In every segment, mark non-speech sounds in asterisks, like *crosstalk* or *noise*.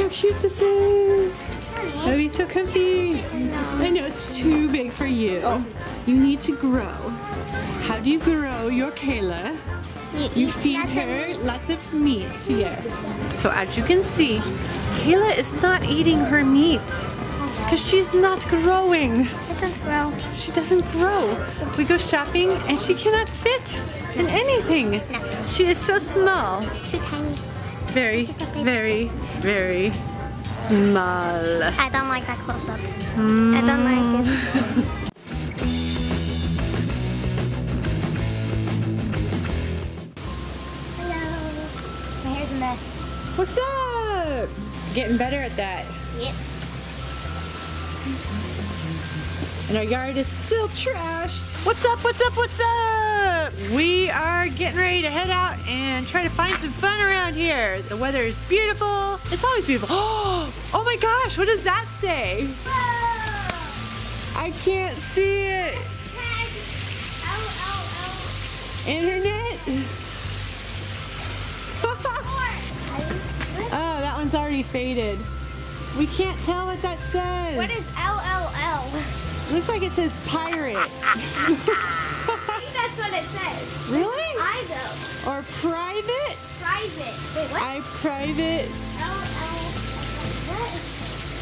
how cute this is. That would be so comfy. I know it's too big for you. Oh. You need to grow. How do you grow your Kayla? You eat feed lots her meat. lots of meat, yes. So as you can see, Kayla is not eating her meat because she's not growing. She Doesn't grow. She doesn't grow. We go shopping and she cannot fit in anything. She is so small. It's too tiny. Very, very, very small. I don't like that close up. Hmm. I don't like it. *laughs* Hello. My hair's a mess. What's up? Getting better at that. Yes. And our yard is still trashed. What's up, what's up, what's up? We are getting ready to head out and try to find some fun around here. The weather is beautiful. It's always beautiful. *gasps* Oh my gosh, what does that say? I can't see it. Internet? *laughs* oh, that one's already faded. We can't tell what that says. What is LLL? Looks like it says pirate. *laughs* *laughs* I think that's what it says. really? I know. Or private? Private. Wait, what? I private?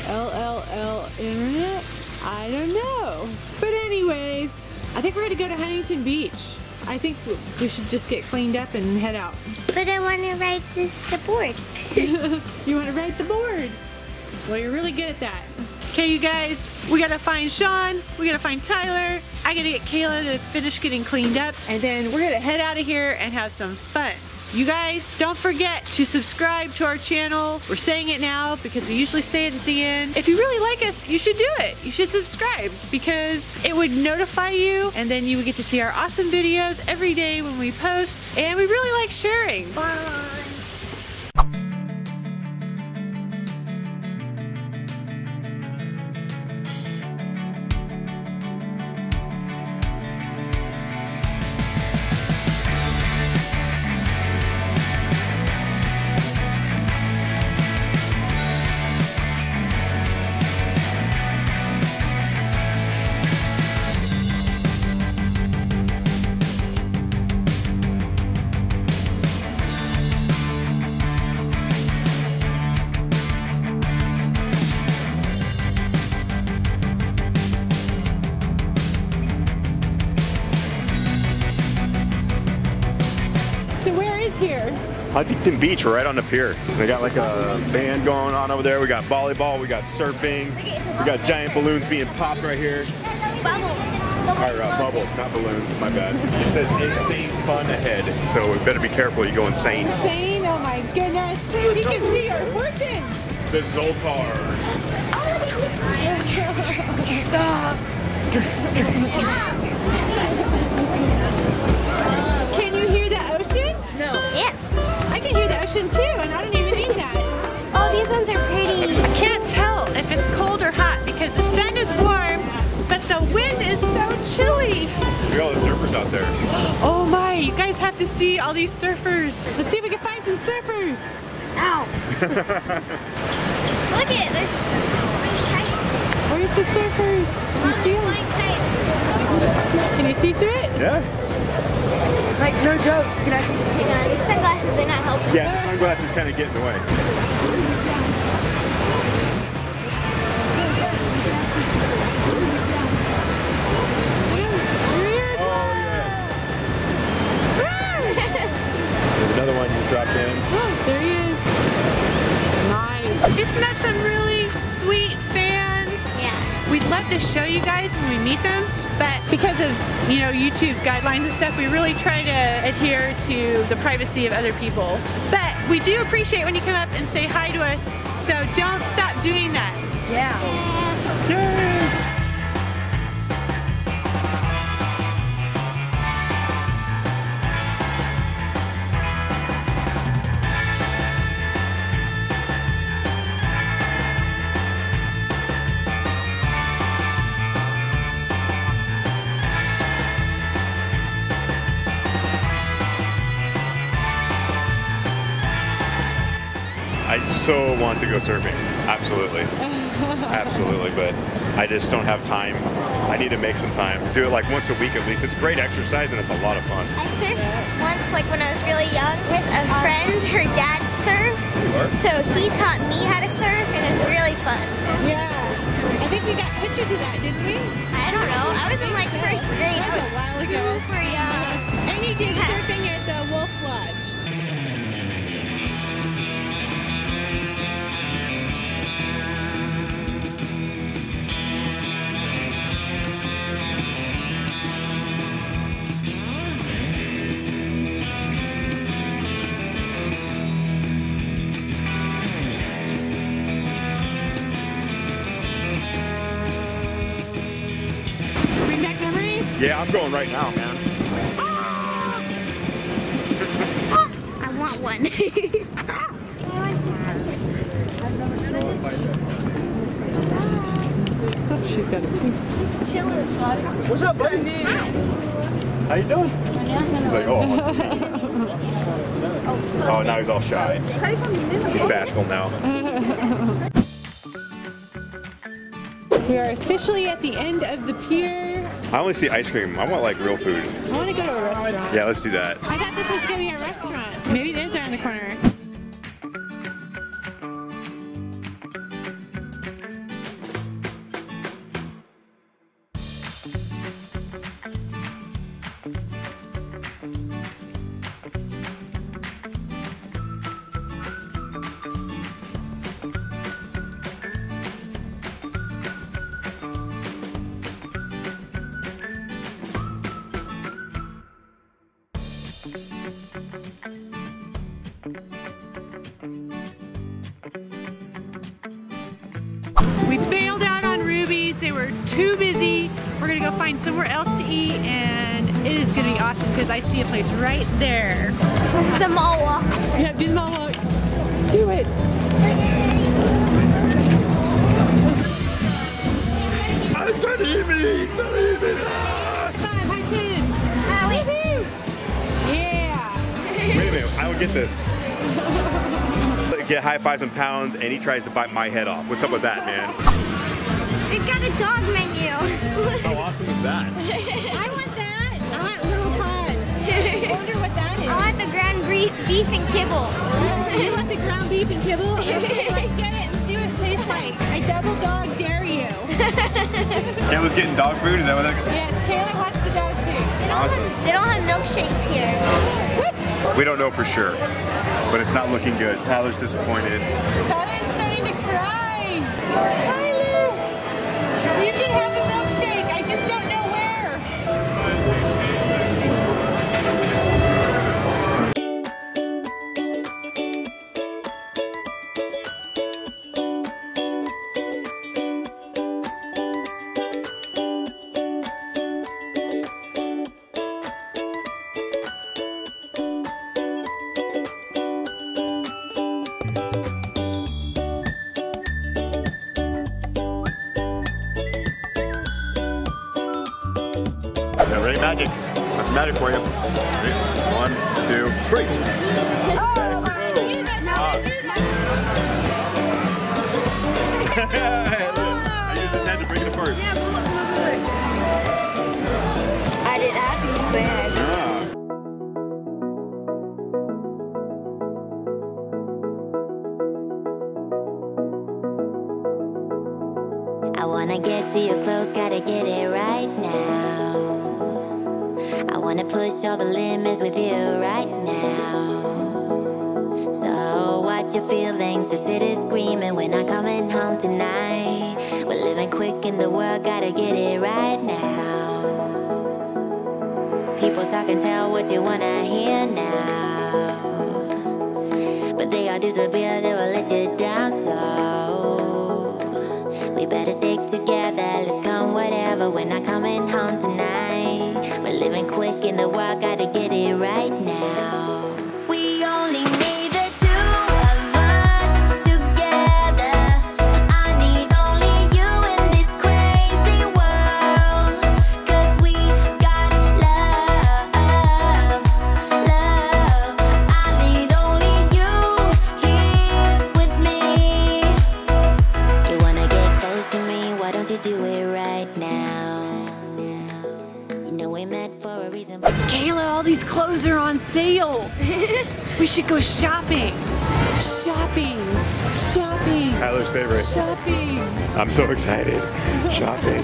LLL internet? I don't know. But anyways, I think we're gonna go to Huntington Beach. I think we should just get cleaned up and head out. But I want to ride the, the board. *laughs* you want to ride the board? Well, you're really good at that. Okay, you guys, we gotta find Shawn, we gotta find Tyler, I gotta get Kayla to finish getting cleaned up, and then we're gonna head out of here and have some fun. You guys, don't forget to subscribe to our channel. We're saying it now because we usually say it at the end. If you really like us, you should do it. You should subscribe because it would notify you and then you would get to see our awesome videos every day when we post. And we really like sharing. Bye. Is here? Huntington Beach, right on the pier. We got like a band going on over there. We got volleyball, we got surfing, we got giant balloons being popped right here. Bubbles. Or uh, bubbles, not balloons, my bad. It says insane fun ahead, so we better be careful you go insane. Insane, oh my goodness. He can see our fortune. The Zoltar. *laughs* Stop. *laughs* to see all these surfers. Let's see if we can find some surfers. Ow. *laughs* Look at there's kites. Where's the surfers? Can you see them? Can you see through it? Yeah? Like no joke. You can actually take on these sunglasses. They're not helpful. Yeah, the sunglasses kind of get in the way. Another one just dropped in. Oh, there he is. Nice. Just met some really sweet fans. Yeah. We'd love to show you guys when we meet them, but because of, you know, YouTube's guidelines and stuff, we really try to adhere to the privacy of other people. But we do appreciate when you come up and say hi to us, so don't stop doing that. I so want to go surfing. Absolutely. *laughs* Absolutely, but I just don't have time. I need to make some time. Do it like once a week at least. It's great exercise and it's a lot of fun. I surfed once, like when I was really young, with a friend. Her dad surfed, so he taught me how to surf, and it's really fun. Yeah. I think we got pictures of that, didn't we? I don't know. I was in like first Yeah, I'm going right now, man. *laughs* I want one. *laughs* She's got a it too. What's up, buddy? How you doing? He's like, oh, I want to meet you." Oh, now he's all shy. He's bashful now. *laughs* We are officially at the end of the pier. I only see ice cream. I want like real food. I want to go to a restaurant. Yeah, let's do that. I thought this was gonna be a restaurant. Maybe it is around the corner. Find somewhere else to eat and it is gonna be awesome because I see a place right there. this is the mall walk. Yeah, do the mall walk. Do it. I don't eat me, don't eat me. Five, high ten. Uh, we, Yeah. Wait a minute, I don't get this. Get high fives and pounds, and he tries to bite my head off. What's up with that, man? We've got a dog menu. How awesome is that? *laughs* I want that. I want little pods. *laughs* I wonder what that is. I want the ground beef, beef and kibble. You want the ground beef and kibble? *laughs* Okay, let's get it and see what it tastes like. I double dog dare you. Kayla's getting dog food, is that what that Yes, Kayla wants the dog food. They don't, have, they don't have milkshakes here. What? We don't know for sure, but it's not looking good. Tyler's disappointed. Tyler's starting to cry. You can have a milkshake. I just don't know magic. That's magic for you. One, two, three. We're not coming home tonight. We're living quick in the world, gotta get it right now. People talk and tell what you wanna hear now. But they all disappear, they will let you down so we better stick together, let's come whatever. We're not coming home tonight. We're living quick in the world, gotta get it right now. Should go shopping. Shopping. Shopping. Tyler's favorite. Shopping. I'm so excited. Shopping.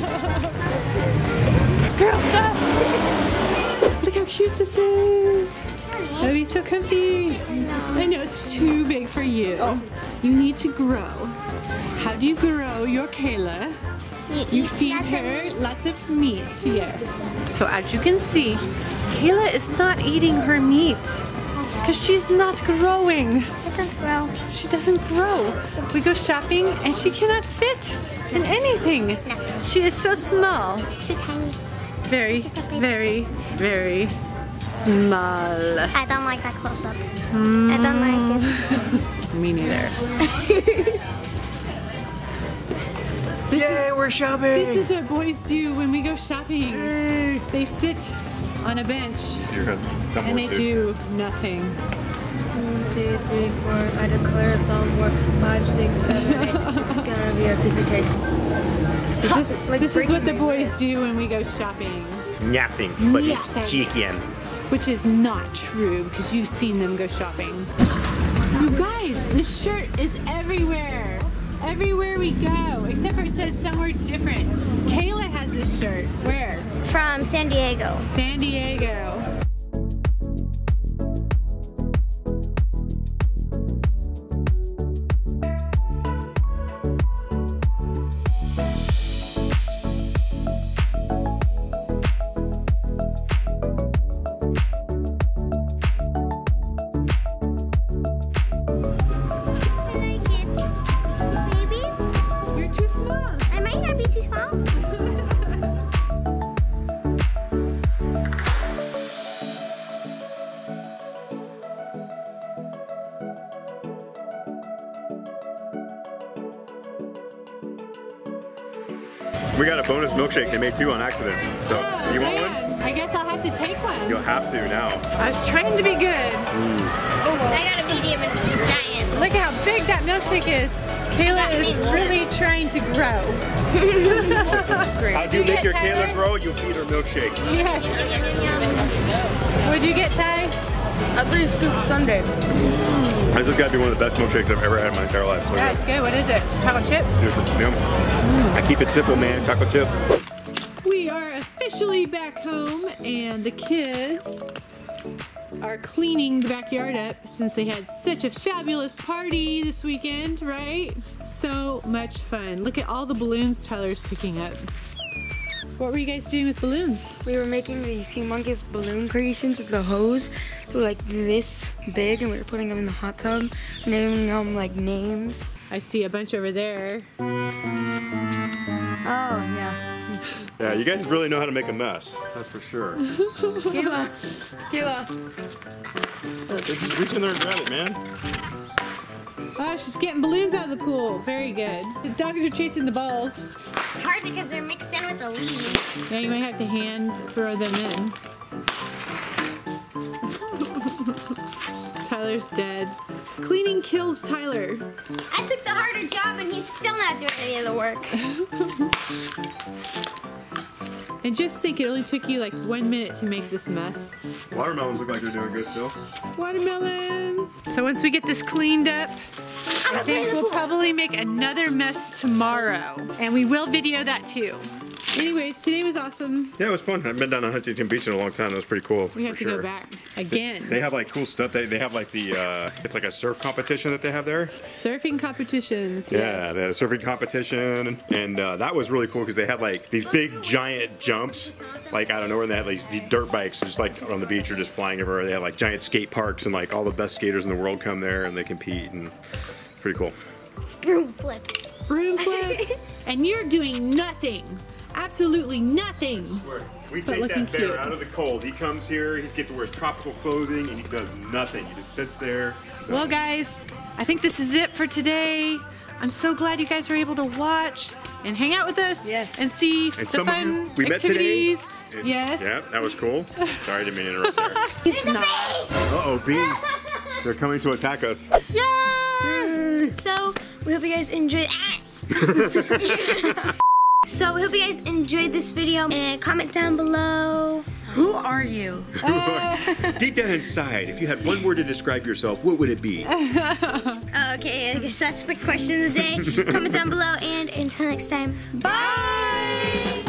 Girl stuff. Look how cute this is. Oh, That'd be so comfy. I know it's too big for you. Oh. You need to grow. How do you grow your Kayla? You eat feed lots her meat. lots of meat, yes. So as you can see, Kayla is not eating her meat because she's not growing. She doesn't grow. She doesn't grow. We go shopping and she cannot fit in anything. She is so small. It's too tiny. Very, very, very small. I don't like that close up. I don't like mm. it. *laughs* Me neither. this *laughs* Yay, is we're shopping. this is what boys do when we go shopping. They sit on a bench So you're gonna come and they with do nothing. One, two, three, four. I declare thumb work. Five, six, seven, eight. This is gonna be a piece of cake. Stop. This, like this is what the boys wrist. do when we go shopping, Nothing but Nothing. chicken. which is not true because you've seen them go shopping. You guys, this shirt is everywhere. Everywhere we go, except for it says somewhere different. Kayla has this shirt. Where? From San Diego. San Diego. We got a bonus milkshake they made too on accident. So oh, you want one? I guess I'll have to take one. You'll have to now. I was trying to be good. Mm. Oh, I got a medium and it's giant. Look how big that milkshake is. Kayla is big. really trying to grow. *laughs* Great. How do you make your get, Kayla Tyler? grow? You feed her milkshake. Yes. What'd you get, Ty? A three scoop sundae. Mm. This has got to be one of the best milkshakes I've ever had in my entire life. Look at That's good. What is it? Chocolate chip? it. Yum. I keep it simple, man. Chocolate chip. We are officially back home, and the kids are cleaning the backyard up since they had such a fabulous party this weekend, right? So much fun. Look at all the balloons Tyler's picking up. What were you guys doing with balloons? We were making these humongous balloon creations with the hose. They were like this big, and we were putting them in the hot tub, naming them like names. I see a bunch over there. Oh yeah. Yeah, you guys really know how to make a mess. That's for sure. Kayla, Kayla. Just reach in there and grab it, man. Oh, she's getting balloons out of the pool. Very good. The dogs are chasing the balls. It's hard because they're mixed in with the leaves. Yeah, you might have to hand throw them in. *laughs* Tyler's dead. Cleaning kills Tyler. I took the harder job and he's still not doing any of the work. *laughs* And just think it only took you like one minute to make this mess. Watermelons look like they're doing good still. Watermelons! So once we get this cleaned up, I think we'll probably make another mess tomorrow. And we will video that too. Anyways, today was awesome. Yeah, it was fun. I've been down to Huntington Beach in a long time. That was pretty cool. We have to sure. go back again. They have like cool stuff. They, they have like the, uh, it's like a surf competition that they have there. Surfing competitions, Yeah, yes. they had a surfing competition, and uh, that was really cool because they had like these big giant jumps, like I don't know, where they had like these dirt bikes just like on the beach or just flying everywhere. They had like giant skate parks, and like all the best skaters in the world come there and they compete, and pretty cool. Broom flip. Broom *laughs* flip. and you're doing nothing. Absolutely nothing. We But take that bear cute. out of the cold. He comes here, he gets to wear his tropical clothing, and he does nothing. He just sits there. Well, guys, I think this is it for today. I'm so glad you guys were able to watch and hang out with us Yes. and see And the some of fun you we met today. And- Yes. Yeah, that was cool. *laughs* Sorry, I didn't mean to interrupt there. *laughs* It's not. Uh oh, bees. *laughs* They're coming to attack us. Yay! So, we hope you guys enjoyed. So we hope you guys enjoyed this video and comment down below. Who are you? *laughs* Deep down inside, if you had one word to describe yourself, what would it be? *laughs* Okay, I guess that's the question of the day. *laughs* comment down below and until next time. Bye!